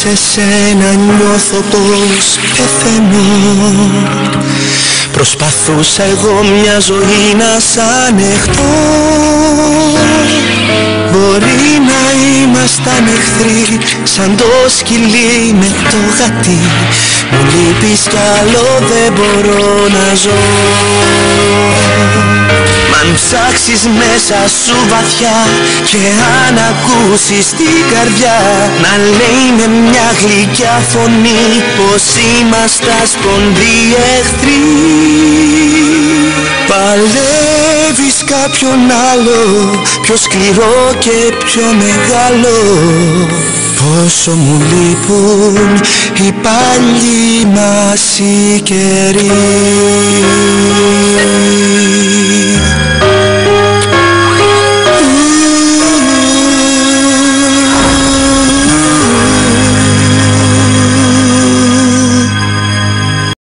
σε σένα νιώθω πως πεθαίνω. Προσπαθούσα εγώ μια ζωή να σ' ανεχτώ. Μπορεί να ήμασταν εχθροί σαν το σκυλί με το γατί. Μου λείπεις κι άλλο δεν μπορώ να ζω. αν ψάξεις μέσα σου βαθιά και αν ακούσεις την καρδιά να λέει με μια γλυκιά φωνή πως είμαστε σπονδί εχθροί Παλεύεις κάποιον άλλο πιο σκληρό και πιο μεγάλο. Πόσο μου λείπουν οι παλιοί μας οι καιροί